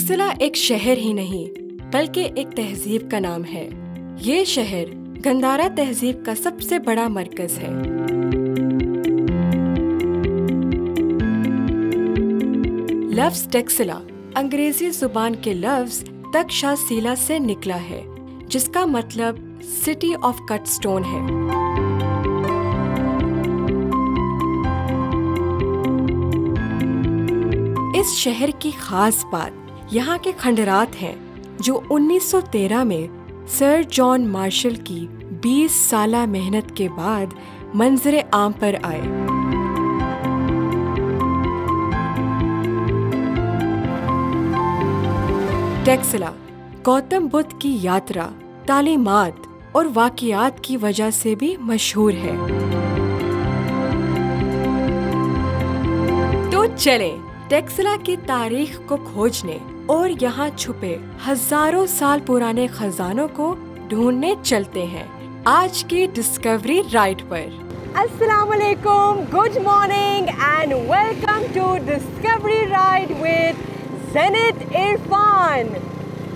टेक्सिला एक शहर ही नहीं, बल्कि एक तहजीब का नाम है। ये शहर गंदारा तहजीब का सबसे बड़ा मरकज है। लफ्ज टेक्सिला, अंग्रेज़ी ज़ुबान के लफ्ज तक्षशिला से निकला है, जिसका मतलब सिटी ऑफ़ कट स्टोन है। इस शहर की खास बात यहाँ के खंडरात हैं, जो 1913 में सर जॉन मार्शल की 20 साल मेहनत के बाद मंजर आम पर आए। टेक्सला, गौतम बुद्ध की यात्रा, तालीमात और वाकियात की वजह से भी मशहूर है। तो चलें, टेक्सला की तारीख को खोजने। और यहाँ छुपे हज़ारों साल पुराने खजानों को ढूँढने चलते हैं। आज की डिस्कवरी राइड पर। अस्सलाम good morning and welcome to Discovery Ride with Zenith Irfan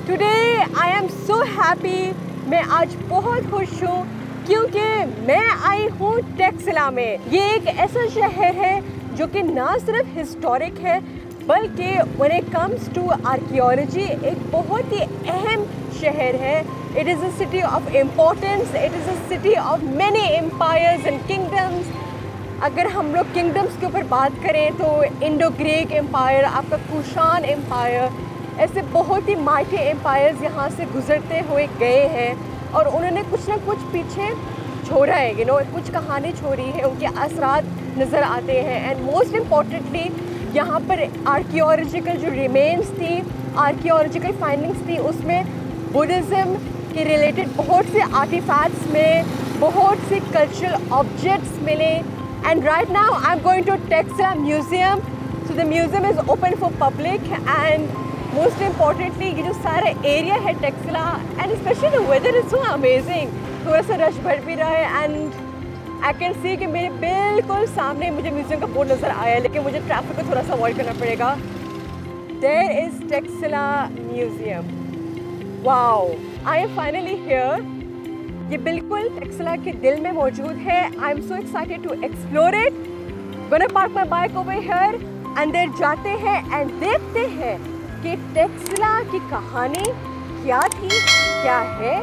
today I am so happy मैं आज बहुत खुश हूँ क्योंकि मैं आई हूँ टेक्सला में। ये एक ऐसा शहर है जो कि ना सिर्फ़ हिस्टोरिक है बल्कि when it comes to archaeology एक बहुत ही अहम शहर है। It is a city of importance it is a city of many empires and kingdoms अगर हम लोग किंगडम्स के ऊपर बात करें तो इंडो ग्रीक एम्पायर आपका कुशान एम्पायर ऐसे बहुत ही माइटी एम्पायर्स यहाँ से गुजरते हुए गए हैं और उन्होंने कुछ ना कुछ पीछे छोड़ा है यू you नो know, कुछ कहानी छोड़ी है उनके असरात नज़र आते हैं। एंड मोस्ट इम्पॉर्टेंटली यहाँ पर आर्कियोलॉजिकल जो रिमेन्स थी आर्कियोलॉजिकल फाइंडिंग्स थी, उसमें बुद्धिज़्म के रिलेटेड बहुत से आर्टिफैक्ट्स में, बहुत से कल्चरल ऑब्जेक्ट्स मिले। And right now I am going to Taxila museum so the museum is open for public and most importantly ये जो सारा एरिया है Taxila and specially the weather is so amazing थोड़ा सा रश भर भी रहा है एंड आई कैन सी कि मेरे बिल्कुल सामने मुझे म्यूज़ियम का बोर्ड नज़र आया, लेकिन मुझे ट्रैफ़िक को थोड़ा सा अवॉइड करना पड़ेगा। There is Taxila museum wow I am finally here ये बिल्कुल टेक्सला के दिल में मौजूद है। I am so excited to explore it gonna park my bike over here अंदर जाते हैं एंड देखते हैं कि टेक्सला की कहानी क्या थी, क्या है,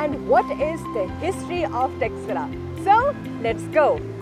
and what is the history of Texila. So let's go.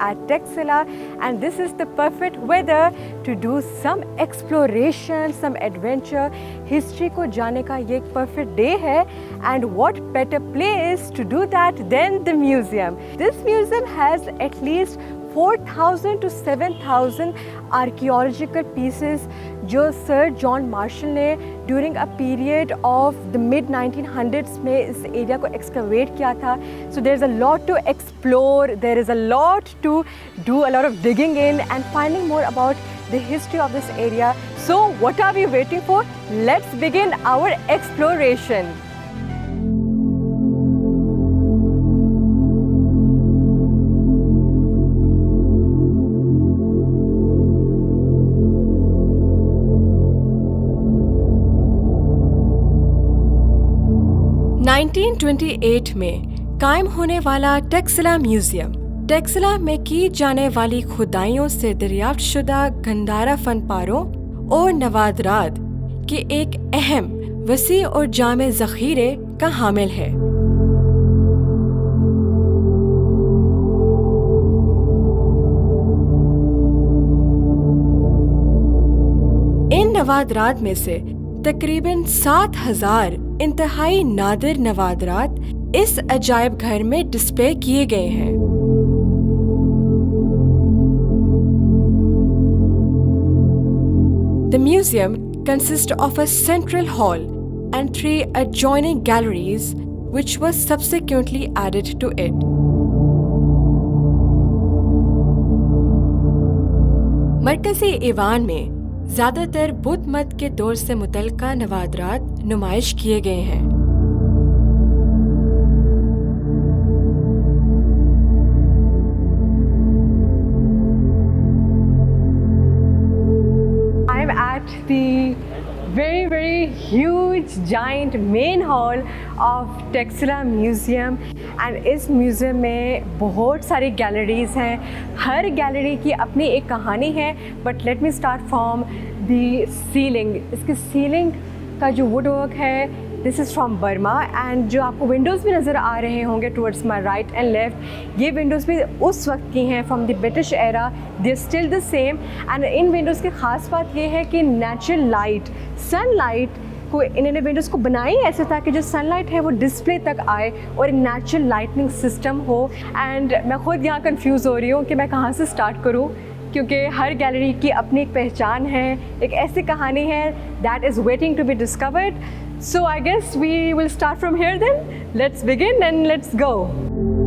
At Texila and this is the perfect weather to do some exploration, some adventure. History ko jaane ka ye perfect day hai and what better place to do that than the museum. This museum has at least 4,000 to 7,000 archaeological pieces जो sir John Marshall ने during a period of the mid 1900s में इस area को excavate किया था। So there is a lot to explore there is a lot to do a lot of digging in and finding more about the history of this area so what are we waiting for let's begin our exploration 1928 में कायम होने वाला Taxila museum, Taxila में की जाने वाली खुदाइयों से दरियाफ्त शुदा गंदारा फन पारों और नवादरात के एक अहम वसी और जाम जखीरे का हामिल है। इन नवादरात में से तकरीबन सात हज़ार इंतहाई नादर नवादरात इस अजायब घर में डिस्प्ले किए गए हैं। The museum consist of a central hall and three adjoining galleries which was subsequently added to it मरकजी ईवान में ज़्यादातर बुद्ध मत के दौर से मुतलका नवादरात नुमाइश किए गए हैं। Huge, giant main hall of Texila Museum. And इस म्यूज़ियम में बहुत सारी गैलरीज हैं। हर गैलरी की अपनी एक कहानी है। But let me start from the ceiling इसकी सीलिंग का जो वुड वर्क है this is from Burma and जो आपको विंडोज़ भी नज़र आ रहे होंगे towards my right and left ये विंडोज़ भी उस वक्त की हैं from the British era they still the same and in windows की ख़ास बात ये है कि नेचुरल लाइट सन लाइट को इन्होंने विंडोज़ को बनाई ऐसे ताकि जो सनलाइट है वो डिस्प्ले तक आए और एक नेचुरल लाइटनिंग सिस्टम हो। एंड मैं ख़ुद यहाँ कंफ्यूज हो रही हूँ कि मैं कहाँ से स्टार्ट करूँ, क्योंकि हर गैलरी की अपनी एक पहचान है, एक ऐसी कहानी है that is waiting to be discovered so I guess we will start from here then let's begin and let's go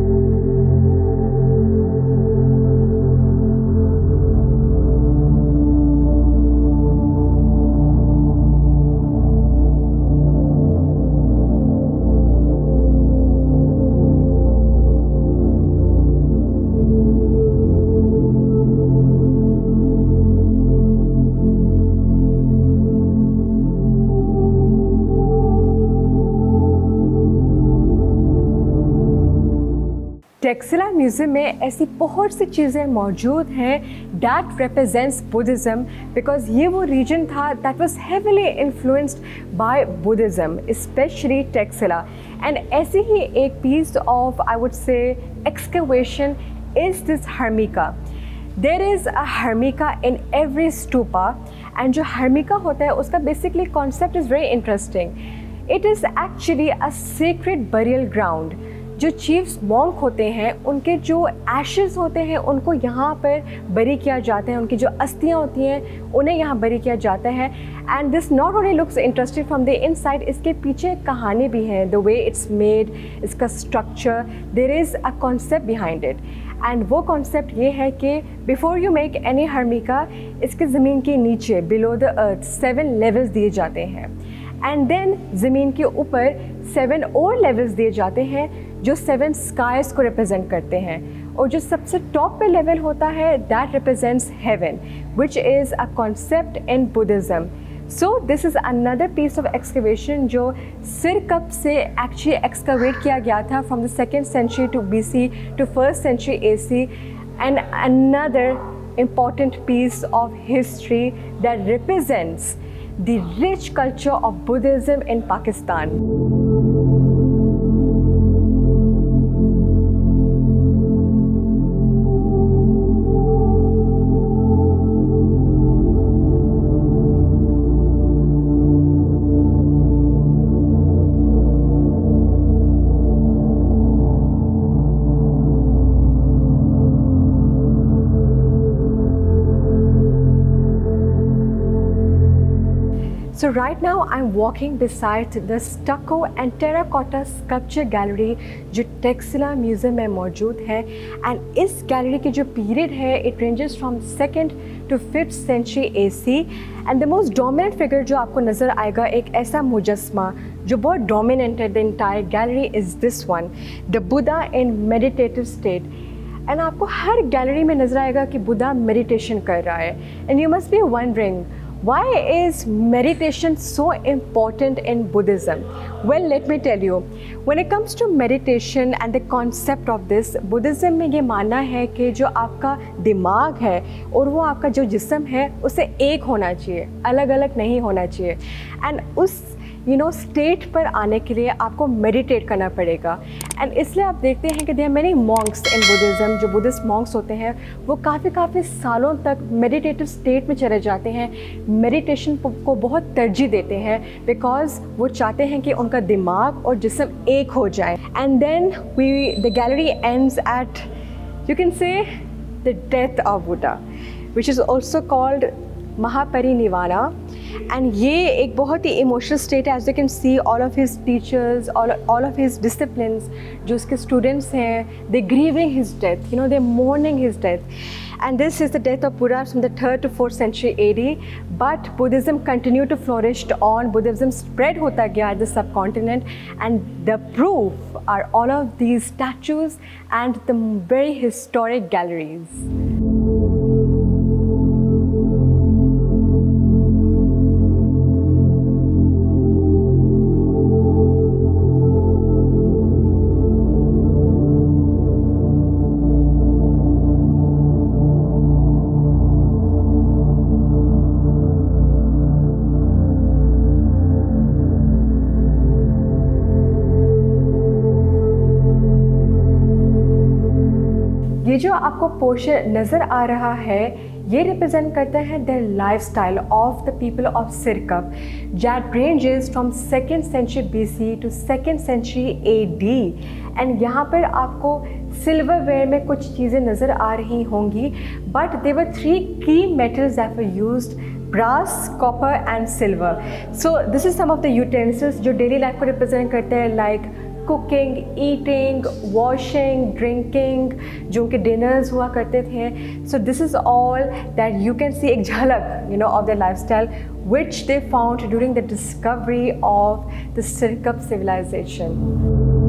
Taxila museum में ऐसी बहुत सी चीज़ें मौजूद हैं डैट रिप्रेजेंट्स बुद्धिज़्म बिकॉज़ ये वो रीजन था that was heavily influenced by Buddhism specially Taxila and ऐसी ही एक piece of I would say excavation is this harmika there is a harmika in every stupa and जो हर्मिका होता है, उसका basically concept is very interesting it is actually a secret burial ground जो chiefs monk होते हैं, उनके जो ashes होते हैं, उनको यहाँ पर बरी किया जाता है। उनकी जो अस्थियाँ होती हैं, उन्हें यहाँ बरी किया जाता है। And this not only looks interesting from the inside इसके पीछे कहानी भी है। द वे इट्स मेड इसका structure there is a concept behind it and वो कॉन्सेप्ट ये है कि before you make any harmika इसके ज़मीन के नीचे below the earth seven levels दिए जाते हैं। एंड देन ज़मीन के ऊपर सेवन और लेवल्स दिए जाते हैं। जो सेवन स्काइज को रिप्रेजेंट करते हैं और जो सबसे टॉप पे लेवल होता है that represents heaven which is a concept in Buddhism so this is another piece of excavation जो सिर कप से एक्चुअली एक्सकवेट किया गया था from the second century to B C to first century A C and another important piece of history that represents the rich culture of Buddhism in Pakistan. So right now, I'm walking beside the stucco and terracotta sculpture gallery, जो Taxila museum में मौजूद है। And इस gallery की जो period है it ranges from second to fifth century A C and the most dominant figure जो आपको नज़र आएगा, एक ऐसा मुजस्मा, जो बहुत डोमिनेंट है the entire gallery is this one the Buddha in meditative state and आपको हर गैलरी में नज़र आएगा कि बुद्धा मेडिटेशन कर रहा है। And you must be wondering why is meditation so important in buddhism well let me tell you when it comes to meditation and the concept of this buddhism में ये मानना है कि जो आपका दिमाग है और वो आपका जो जिसम है उसे एक होना चाहिए अलग अलग नहीं होना चाहिए एंड उस यू नो स्टेट पर आने के लिए आपको मेडिटेट करना पड़ेगा। एंड इसलिए आप देखते हैं कि there many monks in Buddhism जो बुद्धिस्ट मॉन्क्स होते हैं, वो काफ़ी काफ़ी सालों तक मेडिटेटिव स्टेट में चले जाते हैं। मेडिटेशन को बहुत तरजीह देते हैं बिकॉज़ वो चाहते हैं कि उनका दिमाग और जिसम एक हो जाए। And then we the gallery ends at you can say the death of Buddha which is also called Mahaparinirvana and ये एक बहुत ही इमोशनल स्टेट है. As you can see all of his teachers all of his discipline जो उसके students हैं they grieving his death you know they mourning his death and this is the death of पुरा from the third to fourth century A D but Buddhism continue to flourish on Buddhism spread होता गया at the subcontinent and the proof are all of these statues and the very historic galleries जो आपको portion नज़र आ रहा है, ये represent करता है the life style of the people of Sirkap that ranges from second century B C to second century A D and यहाँ पर आपको सिल्वर वेयर में कुछ चीज़ें नज़र आ रही होंगी but there were three key metals that were used brass copper and silver so this is some of the utensils जो डेली लाइफ को रिप्रेजेंट करते हैं like cooking eating washing drinking जो कि डिनर्स हुआ करते थे। So this is all that you can see एक झलक you know of the lifestyle which they found during the discovery of the Sirkap civilisation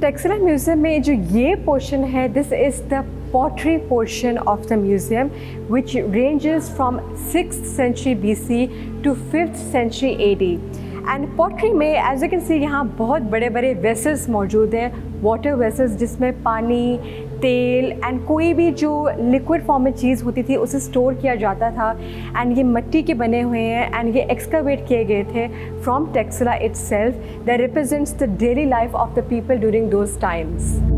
Taxila museum में जो ये पोर्शन है this is the pottery portion of the museum which ranges from six century B C to fifth century A D and pottery में as you can see यहाँ बहुत बड़े बड़े vessels मौजूद हैं वाटर वेसल्स जिसमें पानी तेल एंड कोई भी जो लिक्विड फॉर्म में चीज़ होती थी, उसे स्टोर किया जाता था। एंड ये मिट्टी के बने हुए हैं एंड ये एक्सकवेट किए गए थे from Taxila itself that represents the daily life of the people during those times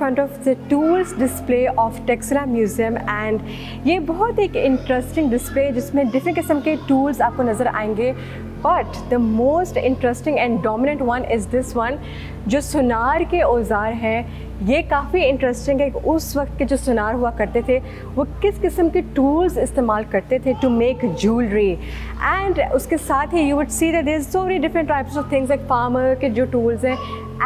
front of the tools display of Texila Museum and ये बहुत एक interesting display जिसमें different किस्म के tools आपको नज़र आएँगे। But the most interesting and dominant one is this one, जो सुनार के औज़ार हैं। ये काफ़ी इंटरेस्टिंग है कि उस वक्त के जो सुनार हुआ करते थे, वो किस किस्म के टूल्स इस्तेमाल करते थे टू मेक ज्वेलरी एंड उसके साथ ही you would see that so many different types of things like farmer के जो टूल्स हैं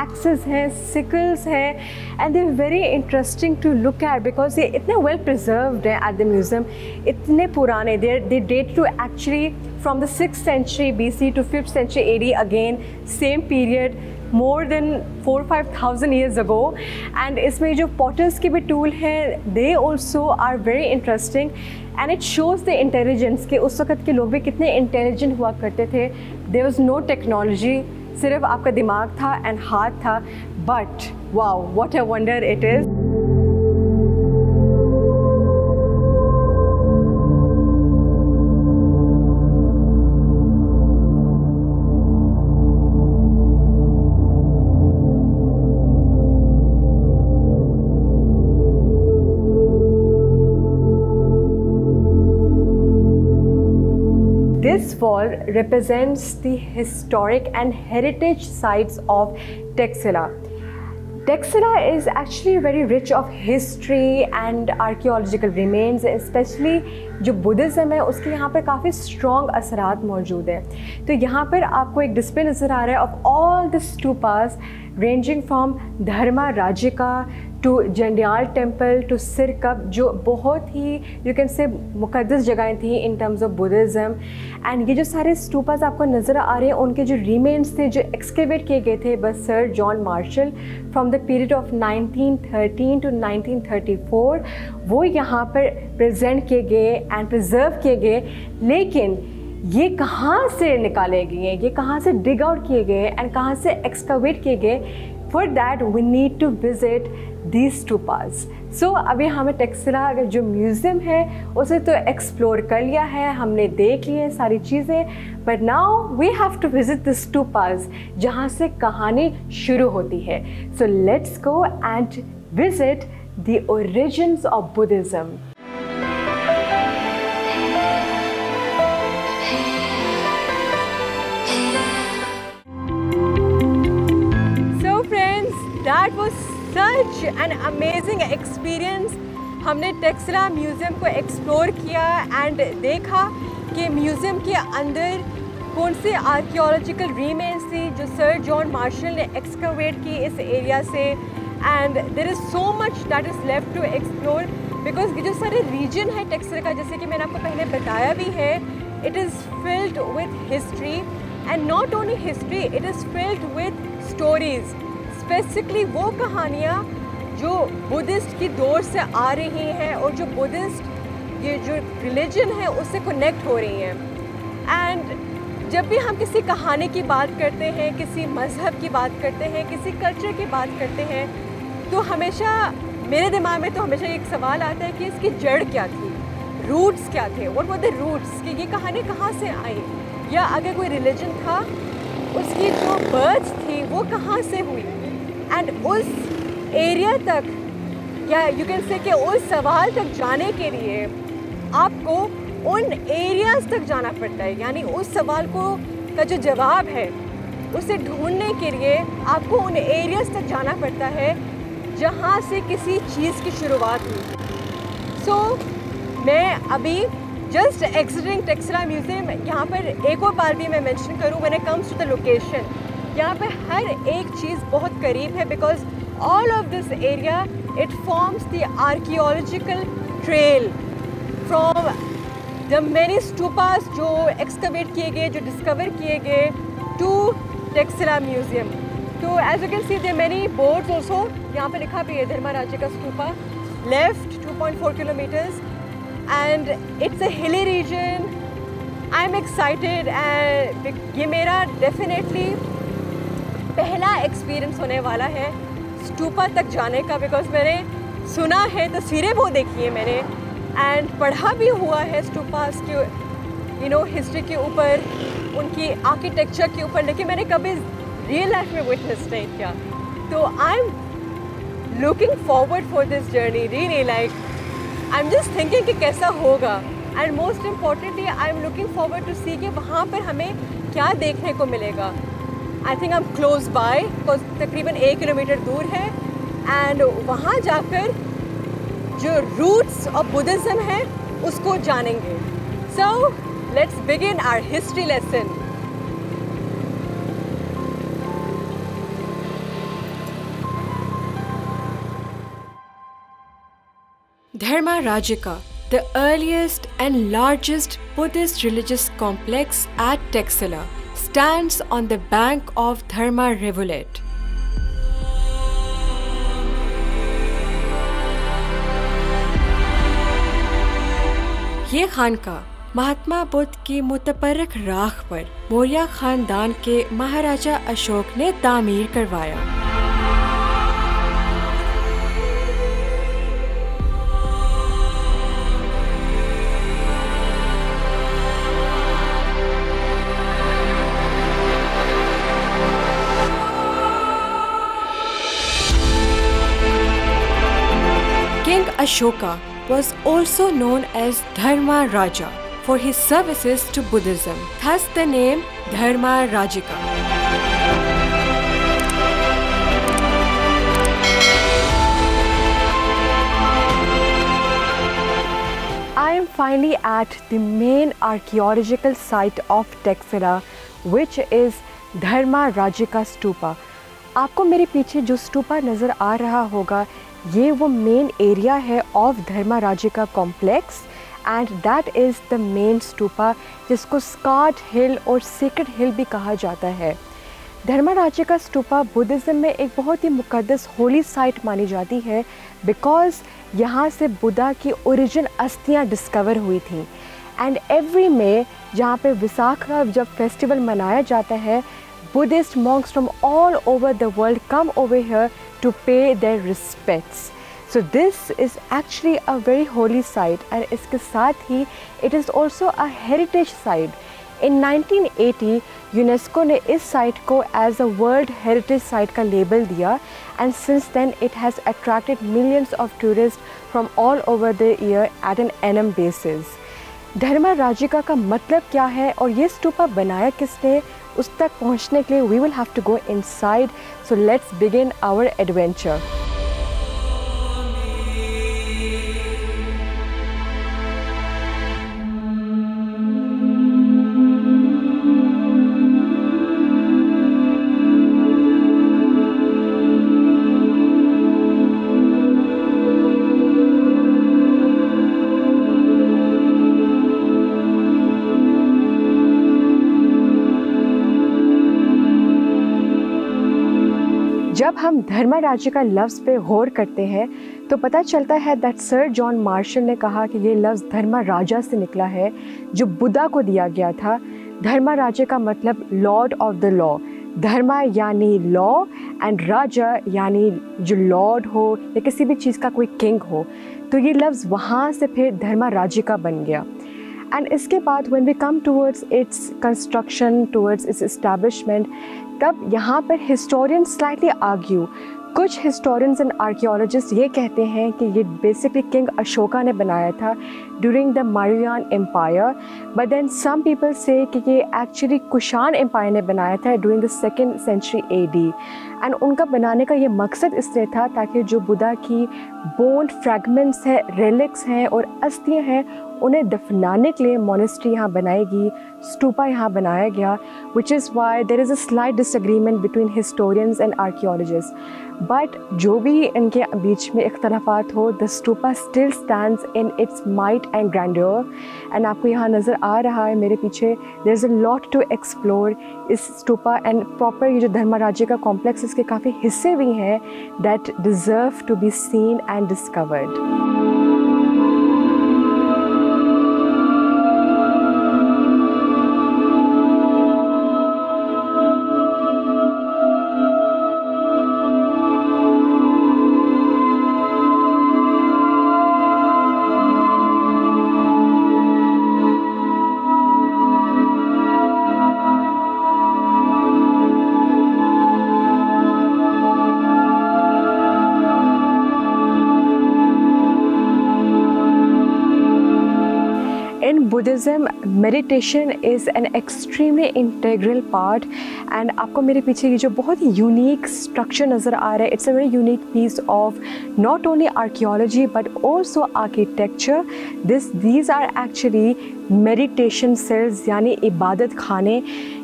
एक्सेस हैं सिकल्स हैं and they very interesting to look at because ये इतने वेल प्रिजर्व्ड हैं एट द म्यूज़ियम इतने पुराने there they date to actually from the six century B C to fifth century A D again same period more than four five thousand years ago and इसमें जो potters के भी tool हैं they also are very interesting and it shows the intelligence के, उस वक्त के लोग भी कितने इंटेलिजेंट हुआ करते थे. देर वॉज़ नो टेक्नोलॉजी सिर्फ़ आपका दिमाग था एंड हाथ था but wow what a wonder it is wall represents the historic and heritage sites of Texila. Texila is actually very rich of history and archaeological remains, especially जो Buddhism है उसके यहाँ पर काफ़ी स्ट्रॉन्ग असरात मौजूद हैं तो यहाँ पर आपको एक डिस्प्ले नज़र आ रहा है of all the stupas ranging from Dharmarajika to Jandial temple to Sirkap जो बहुत ही यू कैन से मुकदस जगहें थी in terms of Buddhism and ये जो सारे स्टूपास आपको नज़र आ रहे हैं, उनके जो रिमेन्स थे, जो एक्सकेवेट किए गए थे, बस sir John Marshall from the period of 1913 to 1934 वो यहाँ पर प्रेजेंट किए गए एंड प्रिजर्व किए गए. लेकिन ये कहाँ से निकाले गए? ये कहाँ से डिग आउट किए गए? एंड कहाँ से एक्सकवेट किए गए? For that we need to visit these two parts so अभी हमें टेक्सला जो म्यूज़ियम है, उसे तो एक्सप्लोर कर लिया है, हमने देख ली है सारी चीज़ें but now we have to visit this two parts जहाँ से कहानी शुरू होती है। So let's go and visit the origins of Buddhism that was such an amazing experience हमने टेक्सला म्यूज़ियम को एक्सप्लोर किया एंड देखा कि म्यूज़ियम के अंदर कौन से आर्कियोलॉजिकल रीमेन्स थी जो सर जॉन मार्शल ने एक्सकवेट की इस एरिया से. And there is so much that is left to explore because जो सारे रीजन है टेक्सला का, जैसे कि मैंने आपको पहले बताया भी है it is filled with history and not only history it is filled with stories specifically वो कहानियाँ जो बुद्धिस्ट की दौर से आ रही हैं और जो बुद्धिस्ट ये जो रिलीजन है, उससे कनेक्ट हो रही हैं। एंड जब भी हम किसी कहानी की बात करते हैं, किसी मज़हब की बात करते हैं, किसी कल्चर की बात करते हैं तो हमेशा, मेरे दिमाग में तो हमेशा एक सवाल आता है कि इसकी जड़ क्या थी? रूट्स क्या थे? और वो द रूट्स कि ये कहानी कहाँ से आई? या अगर कोई रिलीजन था, उसकी जो बर्थ थी, वो कहाँ से हुई? एंड उस एरिया तक या यू कैन से कि उस सवाल तक जाने के लिए आपको उन एरियाज़ तक जाना पड़ता है। यानी उस सवाल को का जो जवाब है उसे ढूँढने के लिए आपको उन एरियाज़ तक जाना पड़ता है जहाँ से किसी चीज़ की शुरुआत हुई। सो so, मैं अभी जस्ट एग्जिटिंग टेक्सला म्यूज़ियम यहाँ पर एक और बार भी मैं मेंशन करूँ मैंने कम्स टू द लोकेशन यहाँ पे हर एक चीज़ बहुत करीब है because all of this area it forms the archaeological trail from the many stupas जो एक्सकवेट किए गए, जो डिस्कवर किए गए टू टेक्सिला म्यूज़ियम तो as you can see the many boards also यहाँ पे लिखा भी है धर्मा राज्य का stupa left 2.4 kilometres and it's a hilly region I am excited and ये मेरा डेफिनेटली पहला एक्सपीरियंस होने वाला है स्टूपा तक जाने का बिकॉज़ मैंने सुना है तस्वीरें वो देखी है मैंने। एंड पढ़ा भी हुआ है स्टूपास के यू नो हिस्ट्री के ऊपर, उनकी आर्किटेक्चर के ऊपर, लेकिन मैंने कभी रियल लाइफ में विटनेस नहीं किया। तो I am looking forward for this journey really like I am just thinking कि कैसा होगा। And most importantly I am looking forward to see कि वहाँ पर हमें क्या देखने को मिलेगा। I think I am close by तकरीबन एक किलोमीटर दूर है। एंड वहाँ जाकर जो रूट्स ऑफ़ बुद्धिज़्म है उसको जानेंगे। So let's begin our history lesson Dharma Rajika, the earliest and largest Buddhist religious complex at Texila, stands on the bank of Dharma rivulet. ये खानका महात्मा बुद्ध की मुतपरक राख पर मौर्य खानदान के महाराजा अशोक ने तामीर करवाया Ashoka was also known as Dharma Raja for his services to Buddhism, thus the name Dharma Rajika. I am finally at the main archaeological site of Texila, which is Dharma Rajika Stupa. आपको मेरे पीछे जो स्टूपा नज़र आ रहा होगा ये वो मेन एरिया है of Dharmarajika complex and that is the main stupa जिसको स्काट हिल और सीक्रेट हिल भी कहा जाता है। धर्मा राज्य का स्टूपा बुद्धिज़्म में एक बहुत ही मुकदस होली साइट मानी जाती है बिकॉज़ यहाँ से बुद्धा की ओरिजिन अस्थियाँ डिस्कवर हुई थी। एंड एवरी मे जहाँ पे विसाख का जब फेस्टिवल मनाया जाता है Buddhist monks from all over the world come over here to pay their respects so this is actually a very holy site and इसके साथ ही it is also a heritage site in 1980 UNESCO ने इस site को as a world heritage site का label दिया and since then it has attracted millions of tourist from all over the year at an annum basis Dharmarajika का मतलब क्या है और ये स्टूपा बनाया किसने उस तक पहुँचने के लिए we will have to go inside so let's begin our adventure हम धर्मा राज्य का लफ्ज़ पे गौर करते हैं तो पता चलता है दैट सर जॉन मार्शल ने कहा कि ये लफ्ज़ धर्मा राजा से निकला है, जो बुद्धा को दिया गया था। धर्मा राज्य का मतलब lord of the law dharma यानी लॉ एंड राजा यानी जो लॉर्ड हो या किसी भी चीज़ का कोई किंग हो तो ये लफ्ज़ वहाँ से फिर धर्मा राज्य का बन गया। एंड इसके बाद when we come towards its construction towards its establishment तब यहाँ पर हिस्टोरियन स्लाइटली आर्ग्यू कुछ हिस्टोरियंस एंड आर्कियोलॉजिस्ट ये कहते हैं कि ये बेसिकली किंग अशोका ने बनाया था during the Mauryan empire but then some people say कि ये एक्चुअली कुशान एम्पायर ने बनाया था during the second century A D and उनका बनाने का ये मकसद इसलिए था ताकि जो बुद्धा की बोन फ्रैगमेंट्स है रेलिक्स हैं और अस्थियाँ हैं उन्हें दफनाने के लिए मोनेस्ट्री यहाँ बनाएगी स्टूपा यहाँ बनाया गया which is why there is a slight disagreement between historians and archaeologist but जो भी इनके बीच में इख्तलाफात हो the stupa still stand in its might and grandeur and आपको यहाँ नज़र आ रहा है मेरे पीछे there is a lot to explore इस स्टूपा एंड प्रॉपर ये जो धर्मा राज्य का कॉम्प्लेक्स इसके काफ़ी हिस्से भी हैं that deserve to be seen and discovered Buddhism meditation is an extremely integral part and आपको मेरे पीछे ये जो बहुत ही यूनिक स्ट्रक्चर नज़र आ रहा है it's a very unique piece of not only archaeology but also architecture this these are actually meditation cells यानी इबादत खाने।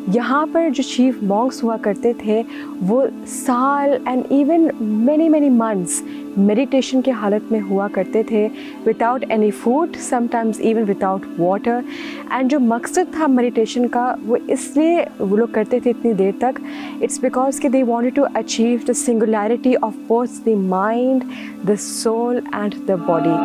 यहाँ पर जो चीफ मॉन्क्स हुआ करते थे, वो साल and even many many months meditation के हालत में हुआ करते थे without any food sometimes even without water and जो मकसद था मेडिटेशन का, वो इसलिए वो लोग करते थे इतनी देर तक। इट्स बिकॉज़ कि they want to achieve the singularity of both the mind the soul and the body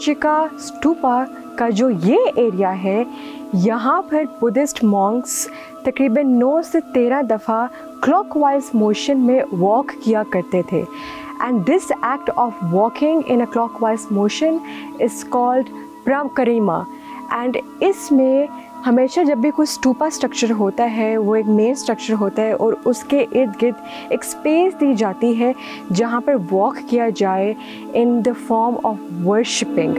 राज्य का स्टूपा का जो ये एरिया है, यहाँ पर बुद्धिस्ट मॉन्क्स तकरीबन नौ से 13 दफ़ा क्लॉकवाइज मोशन में वॉक किया करते थे। And this act of walking in a clockwise motion is called Karima and इसमें हमेशा जब भी कोई स्टूपा स्ट्रक्चर होता है, वो एक मेन स्ट्रक्चर होता है और उसके इर्द गिर्द एक स्पेस दी जाती है जहाँ पर वॉक किया जाए in the form of worshipping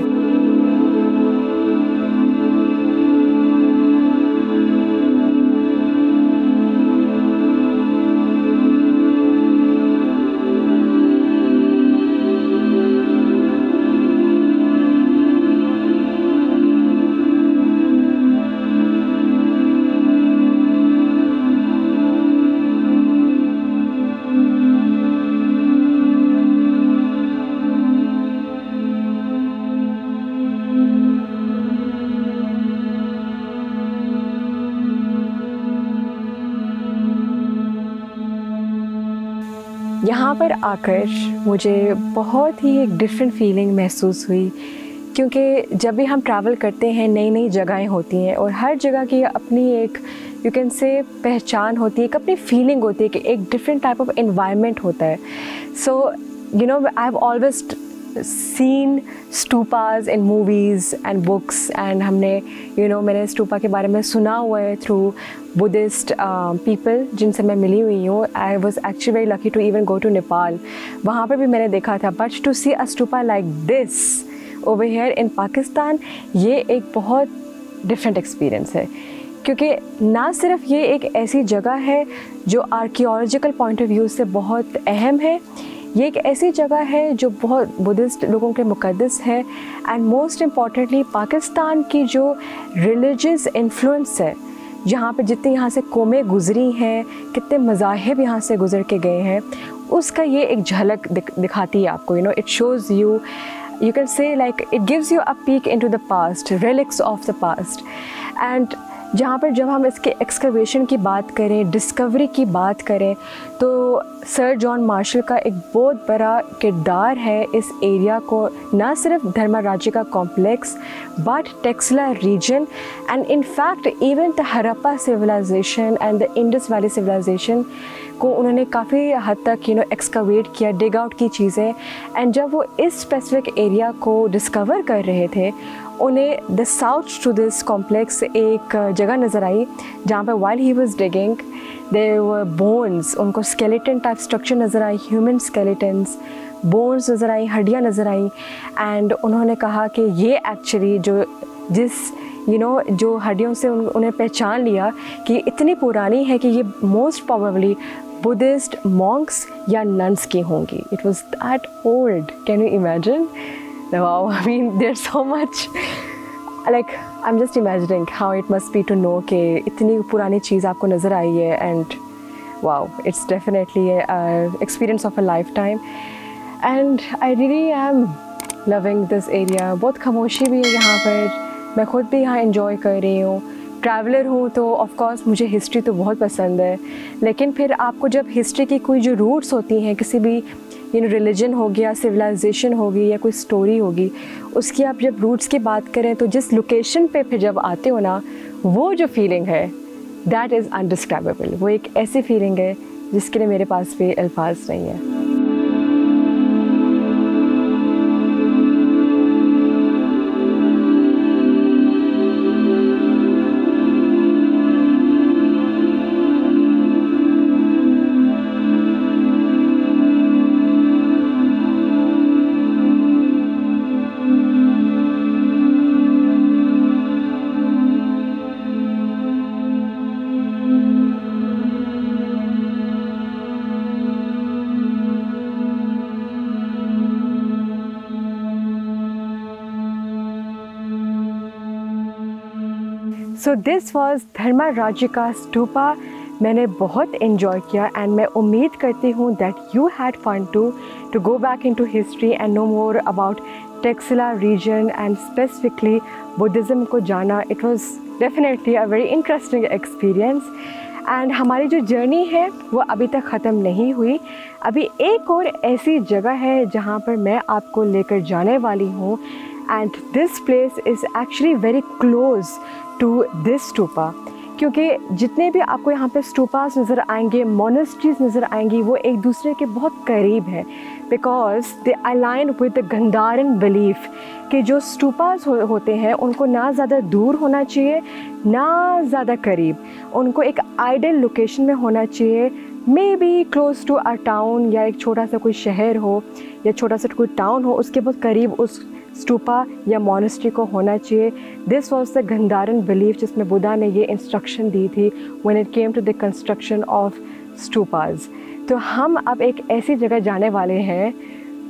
पर आकर मुझे बहुत ही एक डिफरेंट फीलिंग महसूस हुई, क्योंकि जब भी हम ट्रैवल करते हैं नई नई जगहें होती हैं और हर जगह की अपनी एक यू कैन से पहचान होती है, एक अपनी फीलिंग होती है कि एक डिफरेंट टाइप ऑफ़ इन्वायरमेंट होता है। So you know I have always seen stupas in movies and books and हमने यू you नो know, मैंने स्टूपा के बारे में सुना हुआ है थ्रू बुद्धिस्ट पीपल जिनसे मैं मिली हुई हूँ। I was actually very lucky to even go to Nepal वहाँ पर भी मैंने देखा था। But to see a stupa like this over here in Pakistan ये एक बहुत डिफरेंट एक्सपीरियंस है। क्योंकि ना सिर्फ़ ये एक ऐसी जगह है जो आर्कियोलॉजिकल पॉइंट ऑफ़ व्यू से बहुत अहम है ये एक ऐसी जगह है जो बहुत बुद्धिस्ट लोगों के मुकदस है। एंड मोस्ट इम्पॉर्टेंटली पाकिस्तान की जो रिलीजियस इन्फ्लुएंस है जहाँ पे जितनी यहाँ से कौमें गुजरी हैं कितने मज़ाहब यहाँ से गुज़र के गए हैं उसका ये एक झलक दिख, दिखाती है आपको you know it shows you you can say like it gives you a peek into the past relics of the past and जहाँ पर जब हम इसके एक्सकवेशन की बात करें डिस्कवरी की बात करें तो सर जॉन मार्शल का एक बहुत बड़ा किरदार है इस एरिया को। न सिर्फ़ धर्मा राज्य का complex but Taxila region and in fact even the Harappa civilisation and the Indus valley civilisation को उन्होंने काफ़ी हद तक यू नो एक्सकवेट किया डिग आउट की चीज़ें। एंड जब वो इस स्पेसिफिक एरिया को डिस्कवर कर रहे थे उन्हें the south to this complex एक जगह नज़र आई जहाँ पर while he was digging the bones उनको स्केलेटन टाइप स्ट्रक्चर नज़र आई ह्यूमन स्केलेटन्स बोन्स नज़र आई हड्डियाँ नज़र आई एंड उन्होंने कहा कि ये एक्चुअली जो जिस यू you नो know, जो हड्डियों से उन, उन्हें पहचान लिया कि इतनी पुरानी है कि ये मोस्ट प्रॉबली बुद्धिस्ट मॉन्क्स या नन्स की होंगी। It was that old can you imagine wow i mean there's so much like i'm just imagining how it must be to know कि इतनी पुरानी चीज़ आपको नज़र आई है and wow it's definitely an experience of a lifetime and I really am loving this area बहुत खामोशी भी है यहाँ पर मैं ख़ुद भी यहाँ enjoy कर रही हूँ ट्रैवलर हूँ तो ऑफ़ कोर्स मुझे हिस्ट्री तो बहुत पसंद है लेकिन फिर आपको जब हिस्ट्री की कोई जो रूट्स होती हैं किसी भी यू नो रिलीजन हो गया सिविलाइजेशन होगी या कोई स्टोरी होगी उसकी आप जब रूट्स की बात करें तो जिस लोकेशन पे फिर जब आते हो ना वो जो फीलिंग है दैट इज़ अनडिस्क्राइबेबल वो एक ऐसी फीलिंग है जिसके लिए मेरे पास भी अल्फाज नहीं है सो दिस वॉज़ धर्मा राज्य का स्टूपा मैंने बहुत इन्जॉय किया एंड मैं उम्मीद करती हूँ that you had fun to to go back into history and know more about Taxila region and specifically Buddhism को जाना. It was definitely a very interesting experience and हमारी जो जर्नी है, वो अभी तक ख़त्म नहीं हुई. अभी एक और ऐसी जगह है जहाँ पर मैं आपको लेकर जाने वाली हूँ. And this place is actually very close to this stupa क्योंकि जितने भी आपको यहाँ पे स्टूपास नज़र आएँगे मोनेस्ट्रीज नज़र आएँगी वो एक दूसरे के बहुत करीब हैं because they align with the Gandharan belief कि जो स्टूपास हो, होते हैं उनको ना ज़्यादा दूर होना चाहिए ना ज़्यादा करीब। उनको एक आइडल लोकेशन में होना चाहिए may be close to a town या एक छोटा सा कोई शहर हो या छोटा सा कोई टाउन हो उसके बहुत करीब उस स्टूपा या मोनेस्ट्री को होना चाहिए। This was the Gandharan belief जिसमें बुद्धा ने ये इंस्ट्रक्शन दी थी when it came to the construction of stupas तो हम अब एक ऐसी जगह जाने वाले हैं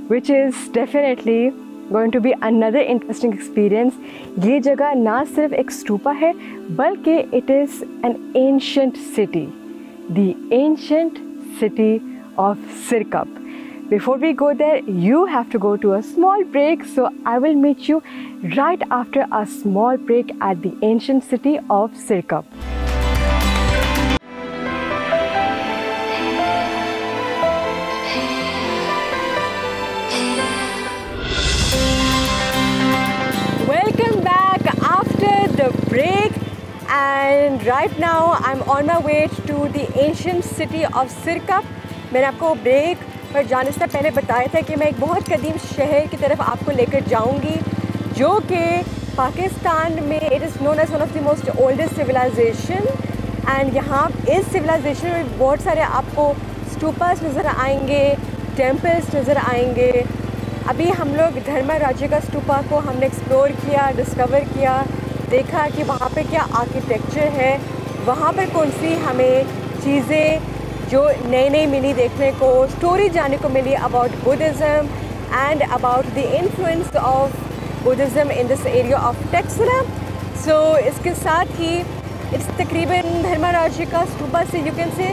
which is definitely going to be another interesting experience ये जगह ना सिर्फ़ एक स्टूपा है, बल्कि it is an ancient city the ancient city of Sirkap Before we go there, you have to go to a small break. So I will meet you right after a small break at the ancient city of Sirkap. Welcome back after the break and right now I'm on my way to the ancient city of Sirkap. मैंने आपको break पर जाने से पहले बताया था कि मैं एक बहुत कदीम शहर की तरफ़ आपको लेकर जाऊँगी, जो कि पाकिस्तान में it is known as one of the most oldest civilisation and यहाँ इस सिविलाइजेशन में बहुत सारे आपको स्टूपर्स नज़र आएँगे टेम्पल्स नज़र आएँगे। अभी हम लोग धर्मा राज्य का स्टूपा को हमने एक्सप्लोर किया डिस्कवर किया, देखा कि वहाँ पे क्या आर्किटेक्चर है, वहाँ पर कौन सी हमें चीज़ें जो नई नई मिली देखने को स्टोरी जानने को मिली about Buddhism and about the influence of Buddhism in this area of Taxila so इसके साथ ही इस तकरीबन धर्मा राज्य का स्टूपा से यू कैन से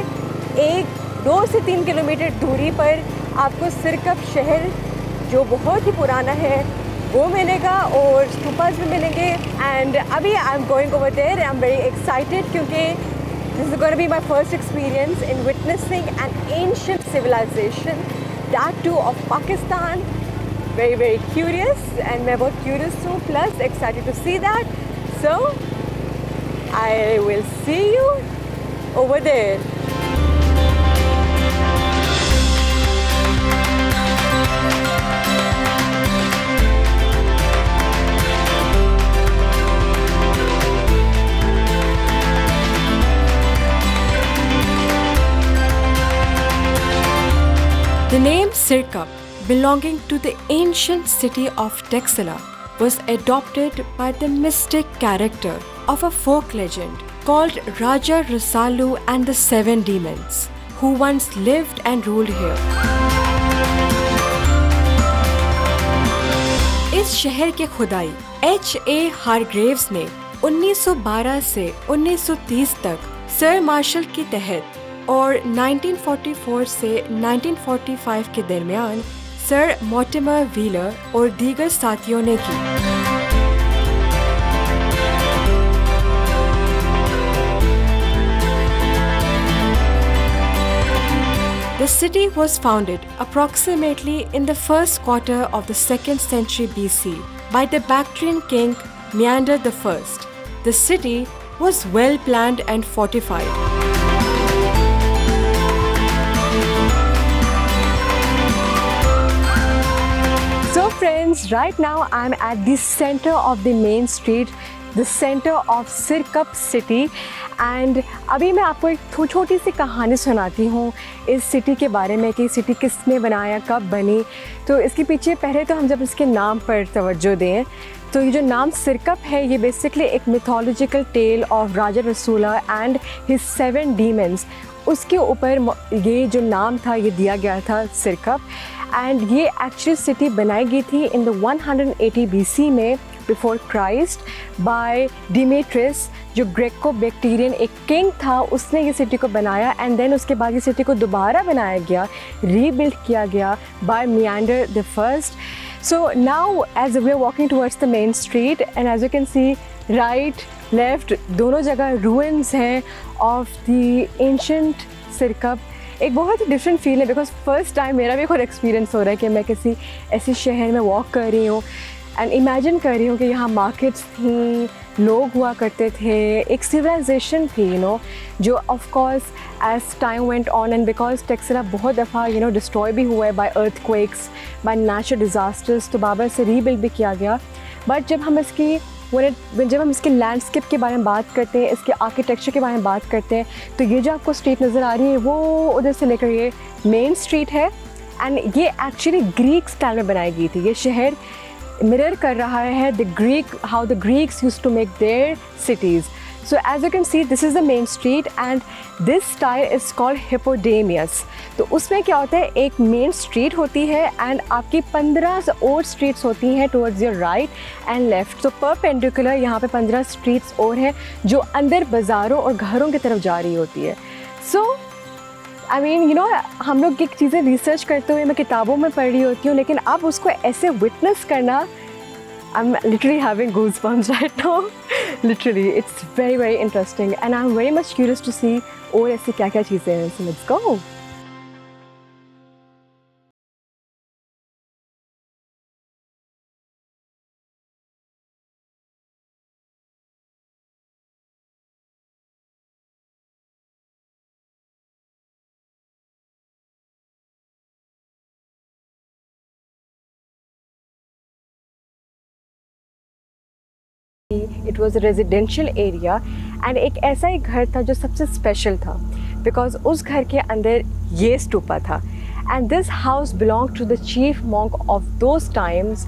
एक, दो से तीन किलोमीटर दूरी पर आपको सिरकप शहर, जो बहुत ही पुराना है, वो मिलेगा और स्टूपास भी मिलेंगे. एंड अभी I am going over there I am very excited क्योंकि This is going to be my first experience in witnessing an ancient civilization, that too of Pakistan. Very, very curious and I'm both curious too, plus excited to see that. So, I will see you over there. The name Sirkap, belonging to the ancient city of Texila, was adopted by the mystic character of a folk legend called Raja Rasalu and the Seven Demons, who once lived and ruled here. इस शहर के खुदाई H A हारग्रेव्स ने 1912 से 1930 तक sir Marshall के तहत और 1944 से 1945 के दरमियान सर मोटिमर व्हीलर और दीगर साथियों ने की The city was founded approximately in the first quarter of the 2nd century BC by the Bactrian king Meander I. The city was well planned and fortified. Friends, right now I'm at the center of the main street, the center of Sirkap city. And अभी मैं आपको एक छोटी सी कहानी सुनाती हूँ। इस city के बारे में कि सिटी किसने बनाया कब बनी। तो इसके पीछे पहले तो हम जब इसके नाम पर तवज्जो दें तो ये जो नाम सिरकप है ये बेसिकली एक mythological tale of Raja Rasalu and his seven demons उसके ऊपर ये जो नाम था ये दिया गया था सिरकप एंड ये एक्चुअली सिटी बनाई गई थी इन द 180 बीसी में बिफोर क्राइस्ट बाय डिमेट्रिस जो ग्रेको बैक्टीरियन एक किंग था, उसने ये सिटी को बनाया एंड देन उसके बाद ये सिटी को दोबारा बनाया गया रीबिल्ड किया गया by Menander the first so now as we walking towards the main street and as you can see right left दोनों जगह रूइंस हैं ऑफ़ द एंशंट सिरकप एक बहुत ही डिफरेंट फील है बिकॉज़ फ़र्स्ट टाइम मेरा भी खुद एक्सपीरियंस हो रहा है कि मैं किसी ऐसे शहर में वॉक कर रही हूँ एंड इमेजिन कर रही हूँ कि यहाँ मार्केट्स थी, लोग हुआ करते थे, एक सिविलाइजेशन थी यू नो जो of course as time went on and because Taxila बहुत दफ़ा यू नो डिस्ट्रॉय भी हुआ है by earthquakes by natural disasters तो बाबर से रीबिल्ड भी किया गया। बट जब हम इसकी वो जब हम इसके लैंडस्केप के बारे में बात करते हैं, इसके आर्किटेक्चर के बारे में बात करते हैं तो ये जो आपको स्ट्रीट नज़र आ रही है, वो उधर से लेकर ये मेन स्ट्रीट है। एंड ये एक्चुअली ग्रीक स्टाइल में बनाई गई थी। ये शहर मिरर कर रहा है the Greek how the Greeks use to make their cities so as you can see this is the main street and this style is called Hippodamus तो उसमें क्या होता है? एक मेन स्ट्रीट होती है एंड आपकी पंद्रह और स्ट्रीट्स होती हैं towards your right and left तो परपेंडिकुलर यहाँ पे पंद्रह स्ट्रीट्स और हैं जो अंदर बाज़ारों और घरों की तरफ़ जा रही होती है। So I mean you know हम लोग एक चीज़ें रिसर्च करते हुए मैं किताबों में पढ़ रही होती हूँ, लेकिन अब उसको ऐसे विटनेस करना I am literally having goose bumps right now literally it's very very interesting and I am very much curious to see और ऐसी क्या क्या चीज़ें हैं सो let's go It was residential area and एक ऐसा ही घर था जो सबसे स्पेशल था। बिकॉज़ उस घर के अंदर ये स्टूपा था। And this house belong to the chief monk of those times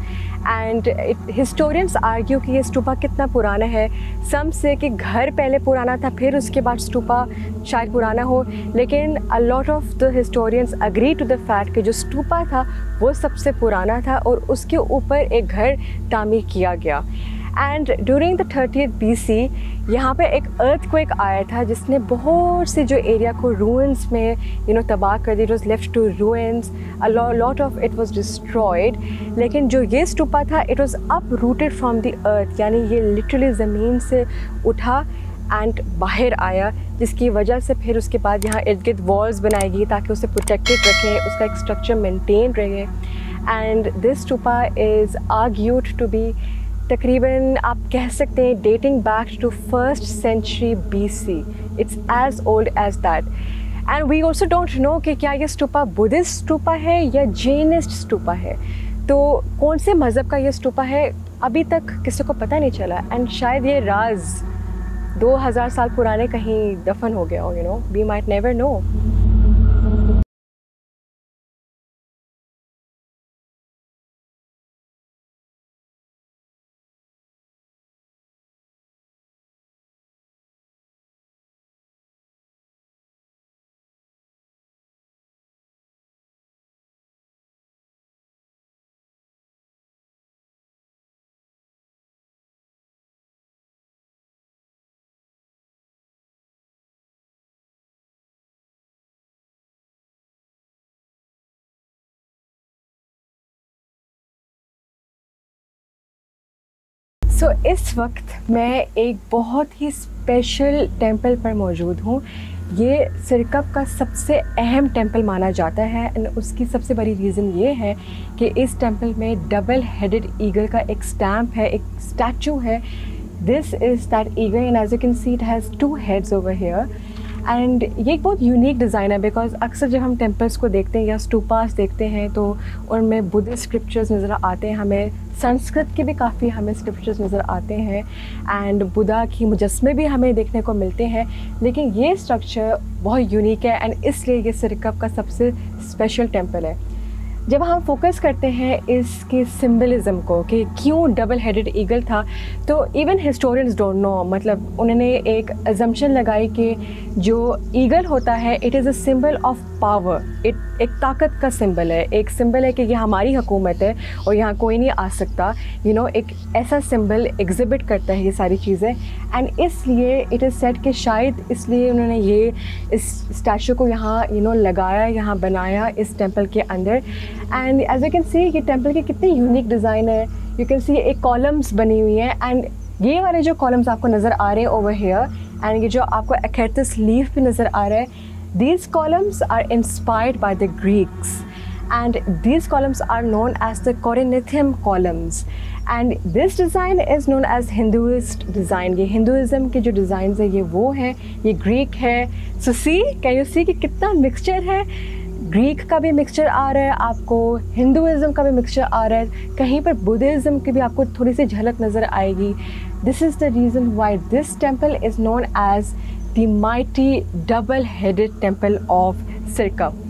and historians argue कि ये स्टूपा कितना पुराना है। सम से कि घर पहले पुराना था, फिर उसके बाद स्टूपा शायद पुराना हो। लेकिन a lot of the historians agree to the fact कि जो स्टूपा था, वो सबसे पुराना था और उसके ऊपर एक घर तामीर किया गया। And during the thirty B C यहाँ पर एक अर्थ क्वेक आया था, जिसने बहुत से जो एरिया को रूइंस में यू नो तबाह कर दी it was left to ruins lot of it was destroyed लेकिन जो ये स्टूपा था it was uprooted from the earth यानी ये लिटरली ज़मीन से उठा एंड बाहर आया, जिसकी वजह से फिर उसके बाद यहाँ इर्द गिर्द वॉल्स बनाई गई ताकि उसे प्रोटेक्टेड रखें, उसका एक स्ट्रक्चर मेंटेन रहे. And this stupa is argued to be तकरीबन आप कह सकते हैं dating back to first century B C it's as old as that and we also don't know कि क्या ये स्टूपा बुद्धिस्ट स्टूपा है या जैनिस्ट स्टूपा है. तो कौन से मज़हब का ये स्टूपा है? अभी तक किसी को पता नहीं चला. एंड शायद ये राज दो हज़ार साल पुराने कहीं दफन हो गया हो you know we might never know so so, इस वक्त मैं एक बहुत ही स्पेशल टेंपल पर मौजूद हूँ। ये सिरकप का सबसे अहम टेंपल माना जाता है एंड उसकी सबसे बड़ी रीज़न ये है कि इस टेंपल में डबल हेडेड ईगल का एक स्टैम्प है एक स्टैचू है। This is that eagle and as you can see it has two heads over here and ये एक बहुत यूनिक डिज़ाइन है बिकॉज़ अक्सर जब हम टेम्पल्स को देखते हैं या स्टूपास देखते हैं तो उनमें बुद्धिस्ट स्क्रिप्चर्स नज़र आते हैं, हमें संस्कृत के भी काफ़ी हमें स्क्रिप्चर्स नज़र आते हैं एंड बुद्धा की मुजस्मे भी हमें देखने को मिलते हैं, लेकिन ये स्ट्रक्चर बहुत यूनिक है एंड इसलिए ये सिरकप का सबसे स्पेशल टेंपल है। जब हम फोकस करते हैं इसके सिम्बलिज़म को कि क्यों डबल हेडेड ईगल था तो इवन हिस्टोरियंस डोंट नो मतलब उन्होंने एक एजम्पन लगाई कि जो ईगल होता है it is a symbol of power it एक ताकत का सिंबल है। एक सिंबल है कि ये हमारी हुकूमत है और यहाँ कोई नहीं आ सकता। यू you नो know, एक ऐसा सिंबल एग्जिबिट करता है ये सारी चीज़ें। एंड इसलिए इट इज़ सेट कि शायद इसलिए उन्होंने ये इस स्टैचू को यहाँ यू नो लगाया यहाँ बनाया इस टेंपल के अंदर। And as you can see ये टेंपल के कितने यूनिक डिज़ाइन है। यू कैन सी एक कॉलम्स बनी हुई हैं। एंड ये वाले जो कॉलम्स आपको नज़र आ रहे हैं ओवर हेयर एंड ये जो आपको एकेटिस लीफ भी नज़र आ रहा है these columns are inspired by the Greeks and these columns are known as the Corinthian columns. And this design is known as Hinduist design ये हिंदुज़म के जो डिज़ाइन है, ये वो हैं, ये ग्रीक है। सो सी कैन यू सी कि कितना मिक्सचर है? ग्रीक का भी मिक्सचर आ रहा है, आपको हिंदुज़म का भी मिक्सचर आ रहा है। कहीं पर बुद्धिज़्म की भी आपको थोड़ी सी झलक नज़र आएगी। This is the reason why this temple is known as the mighty double headed temple of Sirkap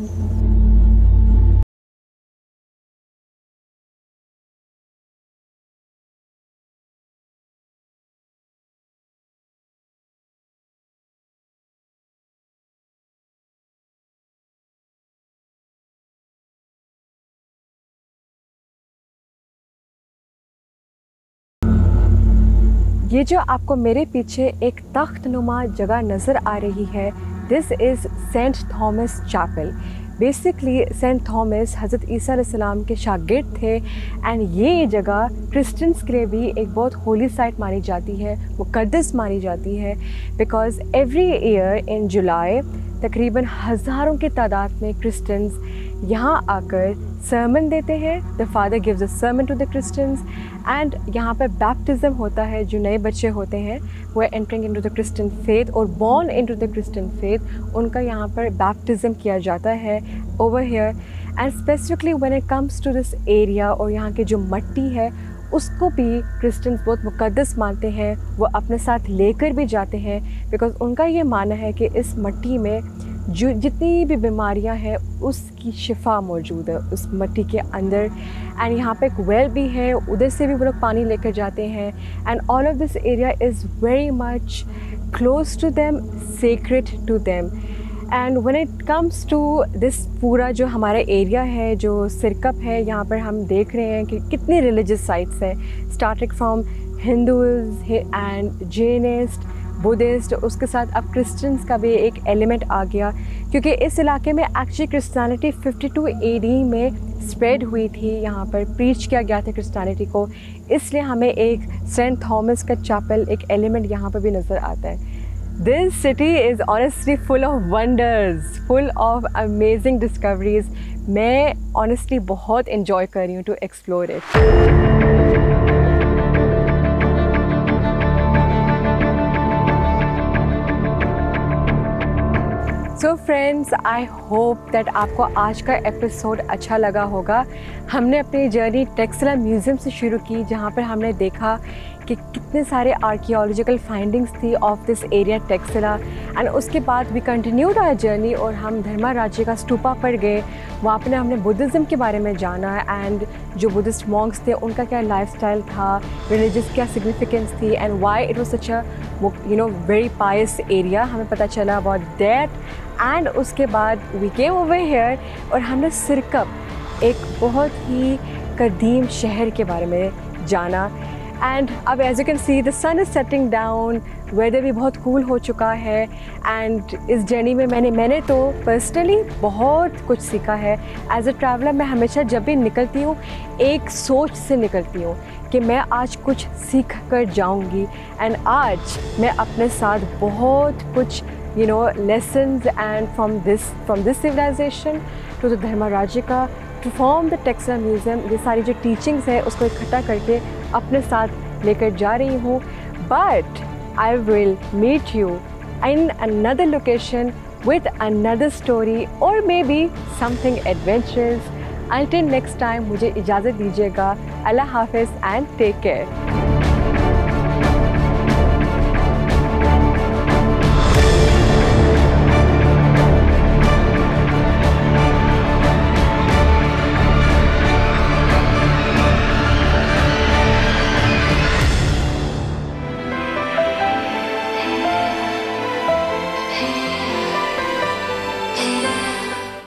ये जो आपको मेरे पीछे एक तख्त नुमा जगह नज़र आ रही है this is Saint Thomas chapel basically Saint Thomas हज़रत ईसा सलाम के शागिर्द थे एंड ये जगह क्रिश्चियंस के लिए भी एक बहुत होली साइट मानी जाती है मुकदस मानी जाती है because every year in July तकरीबन हज़ारों की तादाद में क्रिश्चियंस यहाँ आकर सरमन देते हैं। The father gives a sermon to the Christians and यहाँ पर बैप्टिज़म होता है, जो नए बच्चे होते हैं, वो entering into the Christian faith और born into the Christian faith उनका यहाँ पर बैप्टिज़म किया जाता है over here and specifically when it comes to this area और यहाँ की जो मट्टी है, उसको भी क्रिश्चियंस बहुत मुकदस मानते हैं, वो अपने साथ लेकर भी जाते हैं बिकॉज़ उनका ये मानना है कि इस मट्टी में जो जितनी भी बीमारियाँ हैं, उसकी शिफा मौजूद है उस मट्टी के अंदर। एंड यहाँ पे एक वेल भी है, उधर से भी वो लोग पानी लेकर जाते हैं। And all of this area is very much close to them sacred to them and when it comes to this पूरा जो हमारा एरिया है, जो सिरकप है, यहाँ पर हम देख रहे हैं कि कितनी रिलीजियस साइट्स हैं। Starting from Hindus and Jainist Buddhist उसके साथ अब क्रिश्चियंस का भी एक एलिमेंट आ गया, क्योंकि इस इलाके में एक्चुअली क्रिश्चियनिटी 52 एडी में स्प्रेड हुई थी, यहाँ पर प्रीच किया गया था क्रिश्चियनिटी को, इसलिए हमें एक सेंट थॉमस का चैपल एक एलिमेंट यहाँ पर भी नज़र आता है। This city is honestly full of wonders full of amazing discoveries मैं ऑनेस्टली बहुत इन्जॉय कर रही हूँ to explore it so friends I hope that आपको आज का एपिसोड अच्छा लगा होगा। हमने अपनी जर्नी टेक्सला म्यूज़ियम से शुरू की, जहाँ पर हमने देखा कि कितने सारे आर्कियोलॉजिकल फाइंडिंग्स थी of this area Taxila and उसके बाद वी कंटिन्यूड आर जर्नी और हम धर्मा राज्य का स्टूपा पर गए। वहाँ पर हमने बुद्धिज़्म के बारे में जाना एंड जो बुद्धिस्ट मॉन्क्स थे, उनका क्या लाइफस्टाइल था रिलीजियस क्या सिग्निफिकेंस थी and why it was such a you know very pious area हमें पता चला अबाउट दैट एंड उसके बाद वी केम ओवर हेयर और हमने सिरकप एक बहुत ही कदीम शहर के बारे में जाना। एंड अब as you can see the sun is setting down weather भी बहुत कूल हो चुका है। एंड इस जर्नी में मैंने मैंने तो पर्सनली बहुत कुछ सीखा है। एज अ ट्रैवलर मैं हमेशा जब भी निकलती हूँ, एक सोच से निकलती हूँ कि मैं आज कुछ सीख कर जाऊँगी। एंड आज मैं अपने साथ बहुत कुछ You know lessons and from this from this civilization to the Dharmarajika का to form the Taxila museum ये सारी जो टीचिंग्स है उसको इकट्ठा करके अपने साथ लेकर जा रही हूँ but I will meet you in another location with another story or maybe something adventurous. Until next time, मुझे इजाज़त दीजिएगा अल्लाह हाफिज़ एंड टेक केयर